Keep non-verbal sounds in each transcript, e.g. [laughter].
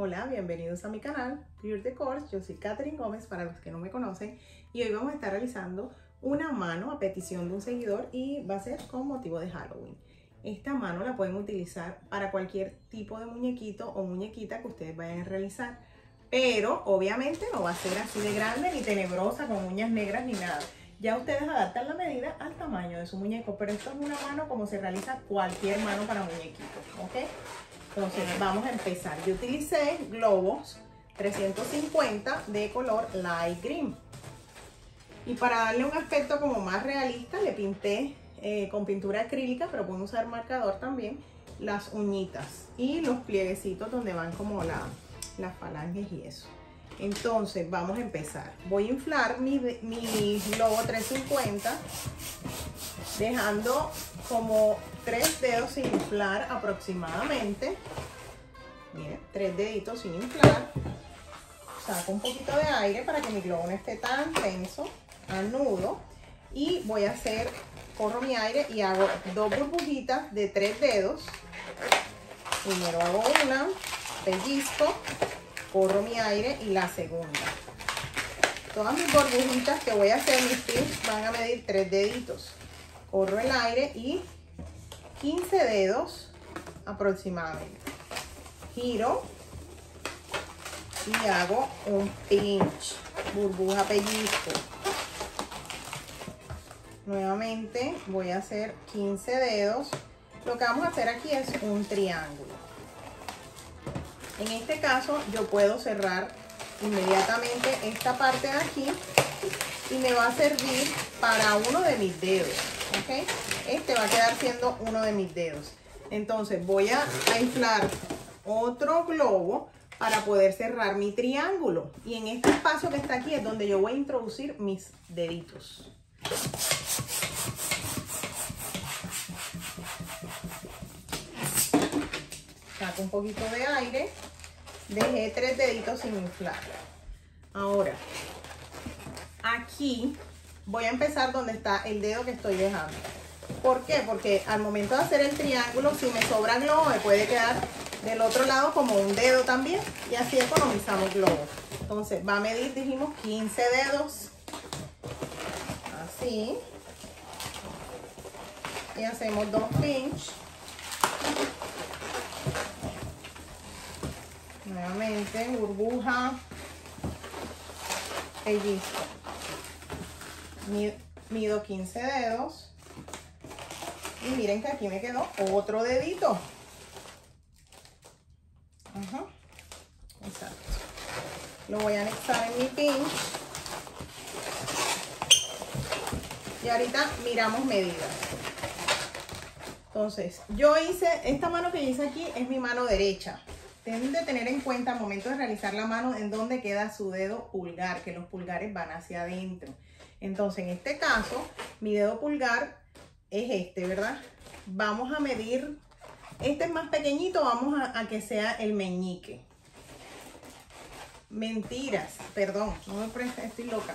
Hola, bienvenidos a mi canal Pure Decor. Yo soy Katherine Gómez para los que no me conocen y hoy vamos a estar realizando una mano a petición de un seguidor y va a ser con motivo de Halloween. Esta mano la pueden utilizar para cualquier tipo de muñequito o muñequita que ustedes vayan a realizar, pero obviamente no va a ser así de grande ni tenebrosa con uñas negras ni nada. Ya ustedes adaptan la medida al tamaño de su muñeco, pero esto es una mano como se realiza cualquier mano para muñequitos, ¿ok? Entonces vamos a empezar. Yo utilicé globos 350 de color light green. Y para darle un aspecto como más realista le pinté eh, con pintura acrílica, pero pueden usar marcador también, las uñitas y los plieguecitos donde van como la, las falanges y eso. Entonces vamos a empezar. Voy a inflar mi, mi globo 350 dejando como tres dedos sin inflar aproximadamente. Miren, tres deditos sin inflar. Saco un poquito de aire para que mi globo no esté tan tenso. Anudo. Y voy a hacer, corro mi aire y hago dos burbujitas de tres dedos. Primero hago una, pellizco, corro mi aire y la segunda. Todas mis burbujitas que voy a hacer, mis tips, van a medir tres deditos. Corro el aire y 15 dedos aproximadamente. Giro y hago un pinch, burbuja pellizco. Nuevamente voy a hacer 15 dedos. Lo que vamos a hacer aquí es un triángulo. En este caso yo puedo cerrar inmediatamente esta parte de aquí y me va a servir para uno de mis dedos. ¿ok? Este va a quedar siendo uno de mis dedos. Entonces voy a, inflar otro globo para poder cerrar mi triángulo. Y en este espacio que está aquí es donde yo voy a introducir mis deditos. Saco un poquito de aire. Dejé tres deditos sin inflar. Ahora, aquí voy a empezar donde está el dedo que estoy dejando. ¿Por qué? Porque al momento de hacer el triángulo, si me sobra globo, me puede quedar del otro lado como un dedo también. Y así economizamos globo. Entonces, va a medir, dijimos, 15 dedos. Así. Y hacemos dos pinch. Nuevamente, burbuja. Pellizco mido 15 dedos. Y miren que aquí me quedó otro dedito. Lo voy a anexar en mi pinch y ahorita miramos medidas. Entonces yo hice esta mano que hice aquí es mi mano derecha. Deben de tener en cuenta al momento de realizar la mano en donde queda su dedo pulgar, que los pulgares van hacia adentro. Entonces, en este caso, mi dedo pulgar es este, ¿verdad? Vamos a medir, este es más pequeñito, vamos a, que sea el meñique. Mentiras, perdón, no me preste, estoy loca.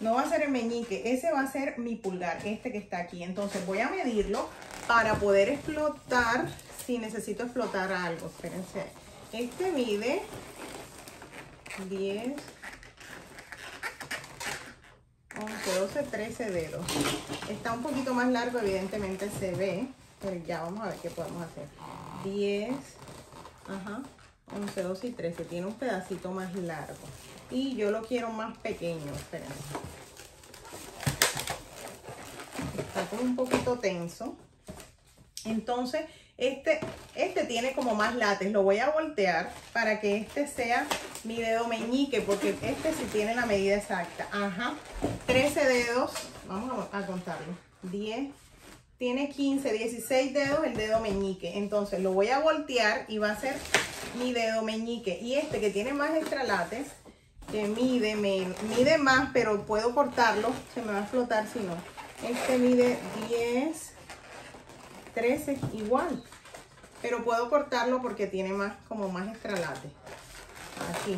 No va a ser el meñique, ese va a ser mi pulgar, este que está aquí. Entonces voy a medirlo para poder explotar, si necesito explotar algo. Espérense. Este mide 10, 11, 12, 13 dedos. Está un poquito más largo, evidentemente se ve. Pero ya vamos a ver qué podemos hacer. 10, ajá, 11, 12 y 13. Tiene un pedacito más largo. Y yo lo quiero más pequeño, esperen. Está como un poquito tenso. Entonces, este, este tiene como más látex. Lo voy a voltear para que este sea mi dedo meñique, porque este sí tiene la medida exacta. Ajá. 13 dedos. Vamos a, contarlo. 10. Tiene 15, 16 dedos el dedo meñique. Entonces lo voy a voltear y va a ser mi dedo meñique. Y este que tiene más extralates, que mide, mide más, pero puedo cortarlo. Se me va a explotar si no. Este mide 10, 13, igual. Pero puedo cortarlo porque tiene más, como más extralate. Aquí.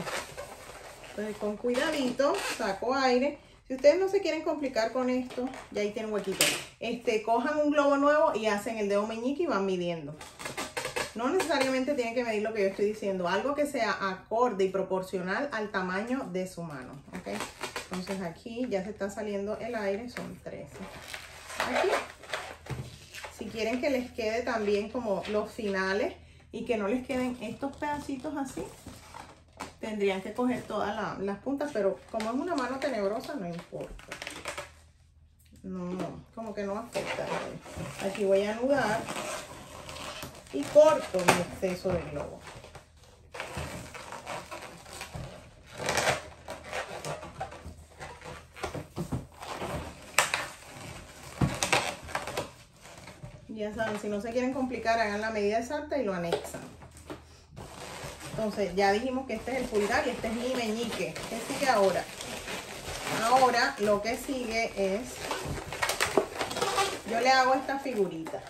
Entonces con cuidadito, saco aire. Si ustedes no se quieren complicar con esto, ya ahí tienen huequito. Este, cojan un globo nuevo y hacen el dedo meñique y van midiendo. No necesariamente tiene que medir lo que yo estoy diciendo, algo que sea acorde y proporcional al tamaño de su mano, ¿ok? Entonces aquí ya se está saliendo el aire, son 13. Aquí, quieren que les quede también como los finales y que no les queden estos pedacitos así, tendrían que coger todas las puntas, pero como es una mano tenebrosa, no importa. No, como que no afecta. Aquí voy a anudar y corto mi exceso de globo. Saben, si no se quieren complicar, hagan la medida exacta y lo anexan. Entonces, ya dijimos que este es el pulgar y este es mi meñique. ¿Qué sigue ahora? Ahora, lo que sigue es... Yo le hago esta figurita.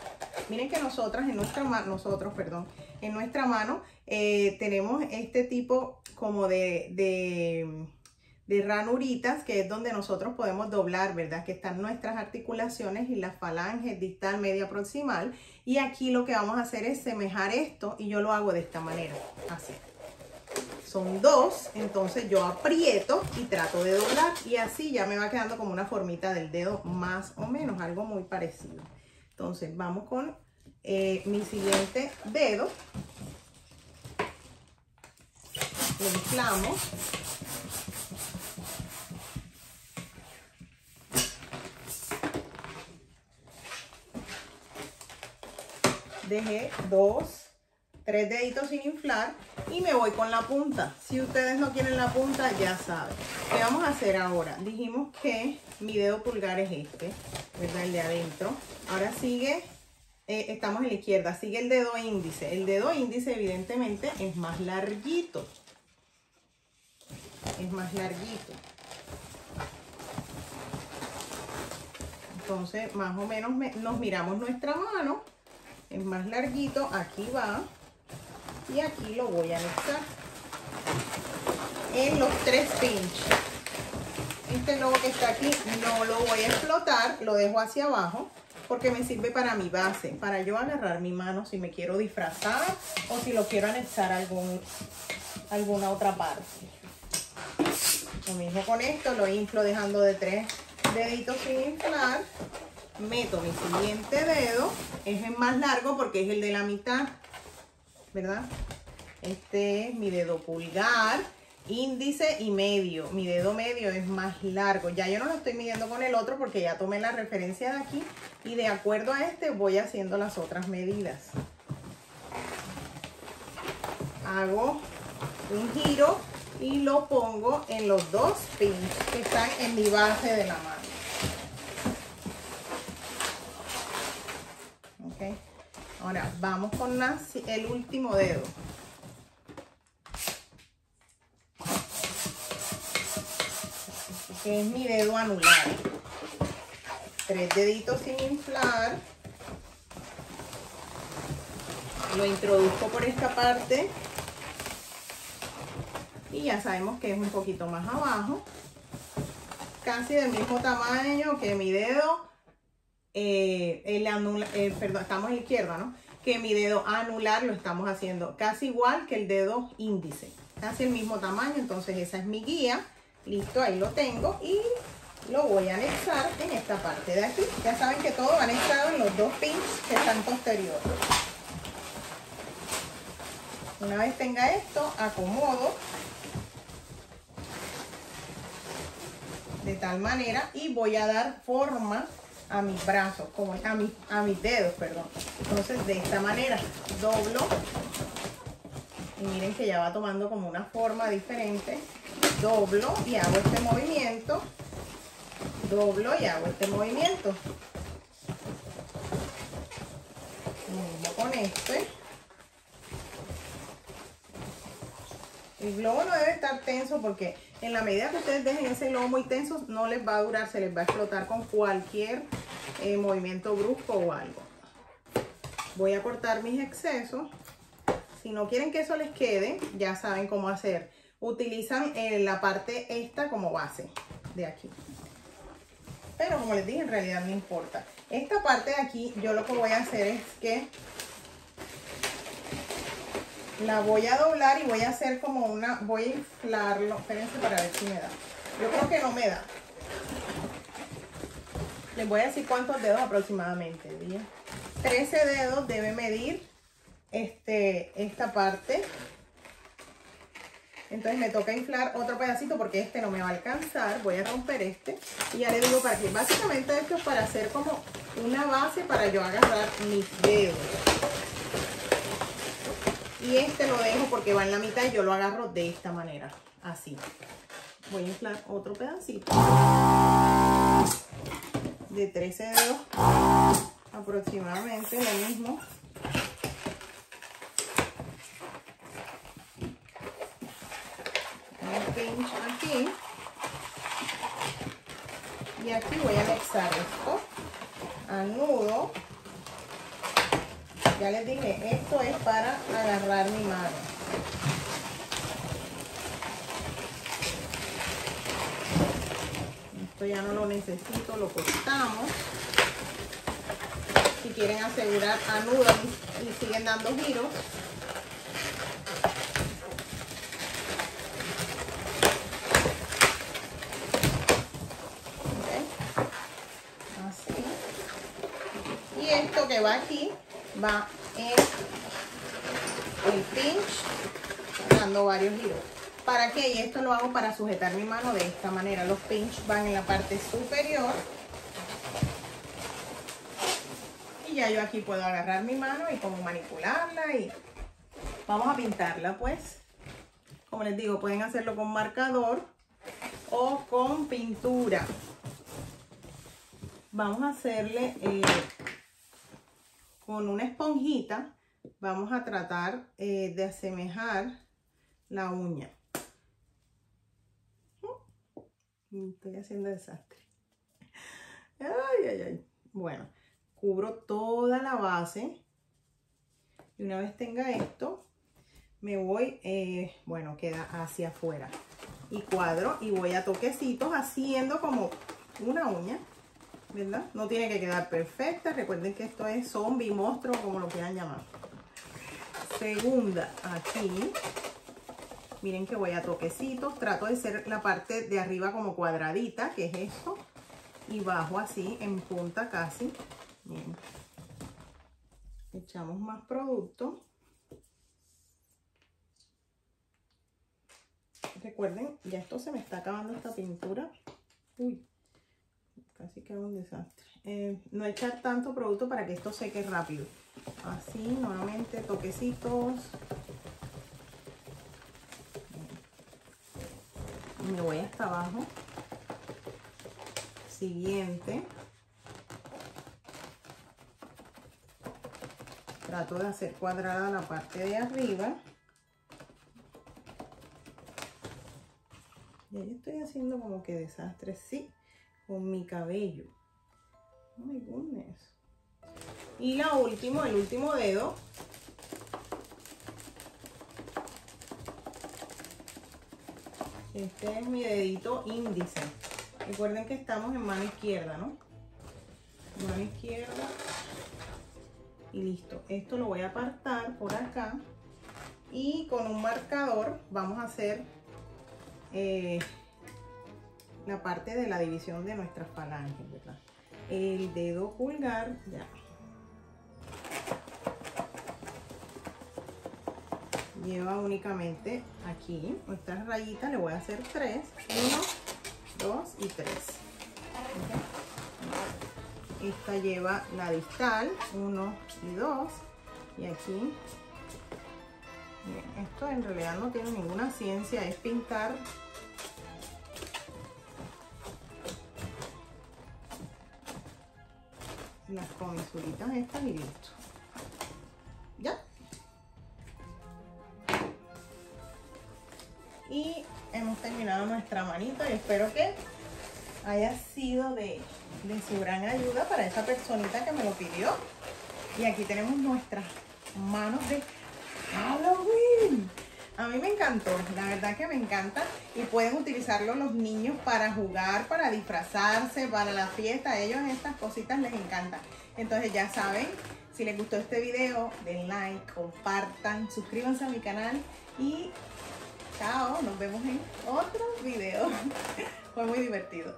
Miren que nosotras, en nuestra mano, nosotros, perdón, en nuestra mano eh, tenemos este tipo como de, de, ranuritas, que es donde nosotros podemos doblar, ¿verdad? Que están nuestras articulaciones y las falanges distal, media, proximal. Y aquí lo que vamos a hacer es semejar esto y yo lo hago de esta manera, así. Son dos, entonces yo aprieto y trato de doblar y así ya me va quedando como una formita del dedo más o menos, algo muy parecido. Entonces vamos con eh, mi siguiente dedo. Lo. Dejé dos, tres deditos sin inflar y me voy con la punta. Si ustedes no quieren la punta, ya saben. ¿Qué vamos a hacer ahora? Dijimos que mi dedo pulgar es este, ¿verdad? El de adentro. Ahora sigue, eh, estamos en la izquierda, sigue el dedo índice. El dedo índice evidentemente es más larguito. Es más larguito. Entonces, más o menos nos miramos nuestra mano. Es más larguito, aquí va y aquí lo voy a anexar en los tres pinches. Este logo que está aquí no lo voy a explotar lo dejo hacia abajo porque me sirve para mi base para yo agarrar mi mano si me quiero disfrazar o si lo quiero anexar a algún, alguna otra parte. Lo mismo con esto lo inflo dejando de tres deditos sin inflar meto mi siguiente dedo es el más largo porque es el de la mitad ¿verdad? Este es mi dedo pulgar, índice y medio. Mi dedo medio es más largo. Ya yo no lo estoy midiendo con el otro porque ya tomé la referencia de aquí y de acuerdo a este voy haciendo las otras medidas. Hago un giro y lo pongo en los dos pins que están en mi base de la mano. Ahora vamos con el último dedo. Que es mi dedo anular. Tres deditos sin inflar. Lo introduzco por esta parte. Y ya sabemos que es un poquito más abajo. Casi del mismo tamaño que mi dedo eh, el anula, eh, perdón, estamos en la izquierda, ¿no? Que mi dedo anular lo estamos haciendo casi igual que el dedo índice. Casi el mismo tamaño, entonces esa es mi guía. Listo, ahí lo tengo y lo voy a anexar en esta parte de aquí. Ya saben que todo va anexado en los dos pins que están posteriores. Una vez tenga esto, acomodo de tal manera y voy a dar forma a mis brazos, como a, mi, a mis dedos, perdón. Entonces, de esta manera, doblo. Miren que ya va tomando como una forma diferente. Doblo y hago este movimiento. Doblo y hago este movimiento. Mismo con este. El globo no debe estar tenso porque en la medida que ustedes dejen ese globo muy tenso, no les va a durar, se les va a explotar con cualquier eh, movimiento brusco o algo. Voy a cortar mis excesos. Si no quieren que eso les quede, ya saben cómo hacer. Utilizan eh, la parte esta como base de aquí. Pero como les dije, en realidad no importa. Esta parte de aquí, yo lo que voy a hacer es que La voy a doblar y voy a hacer como una, voy a inflarlo. Espérense para ver si me da. Yo creo que no me da. Les voy a decir cuántos dedos aproximadamente. 13 dedos debe medir este, esta parte. Entonces me toca inflar otro pedacito porque este no me va a alcanzar. Voy a romper este. Y ya le digo para qué. Básicamente esto es para hacer como una base para yo agarrar mis dedos. Y este lo dejo porque va en la mitad y yo lo agarro de esta manera. Así. Voy a inflar otro pedacito. De 13 dedos. Aproximadamente lo mismo. Un pinch aquí. Y aquí voy a anexar esto. Anudo. Ya les dije, esto es para agarrar mi mano. Esto ya no lo necesito, lo cortamos. Si quieren asegurar, anudan y siguen dando giros. Así. Y esto que va aquí va en el pinch dando varios giros. ¿Para qué? Y esto lo hago para sujetar mi mano de esta manera. Los pinch van en la parte superior. Y ya yo aquí puedo agarrar mi mano y como manipularla y vamos a pintarla pues. Como les digo, pueden hacerlo con marcador o con pintura. Vamos a hacerle eh, con una esponjita vamos a tratar eh, de asemejar la uña. Mm, estoy haciendo desastre. Ay, ay, ay. Bueno, cubro toda la base. Y una vez tenga esto, me voy, eh, bueno, queda hacia afuera. Y cuadro y voy a toquecitos haciendo como una uña. ¿Verdad? No tiene que quedar perfecta. Recuerden que esto es zombie, monstruo, como lo quieran llamar. Segunda, aquí. Miren que voy a toquecitos. Trato de hacer la parte de arriba como cuadradita, que es esto. Y bajo así, en punta casi. Echamos más producto. Recuerden, ya esto se me está acabando esta pintura. Uy, casi queda un desastre. Eh, no echar tanto producto para que esto seque rápido. Así, nuevamente, toquecitos. Me voy hasta abajo. Siguiente. Trato de hacer cuadrada la parte de arriba. Y ahí estoy haciendo como que desastre, sí con mi cabello. Oh my. Y la última, el último dedo. Este es mi dedito índice. Recuerden que estamos en mano izquierda, ¿no? Mano izquierda. Y listo. Esto lo voy a apartar por acá. Y con un marcador vamos a hacer eh, la parte de la división de nuestras falanges, ¿verdad? El dedo pulgar, ya. Lleva únicamente aquí, nuestras rayitas, le voy a hacer tres. Uno, dos y tres. Esta lleva la distal, uno y dos. Y aquí, esto en realidad no tiene ninguna ciencia, es pintar las comisulitas estas y listo. ¿Ya? Y hemos terminado nuestra manita y espero que haya sido de, de su gran ayuda para esa personita que me lo pidió. Y aquí tenemos nuestras manos de. A mí me encantó, la verdad que me encanta y pueden utilizarlo los niños para jugar, para disfrazarse, para la fiesta, a ellos estas cositas les encanta. Entonces ya saben, Si les gustó este video, den like, compartan, suscríbanse a mi canal y chao, nos vemos en otro video. [laughs] Fue muy divertido.